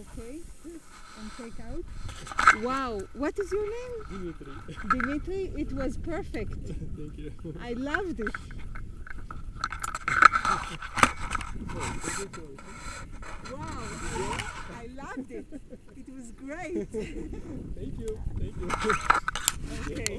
Okay, and take out. Wow, what is your name? Dimitri. Dimitri, it was perfect. Thank you. I loved it. Wow, I loved it. It was great. Thank you. Thank you. Okay.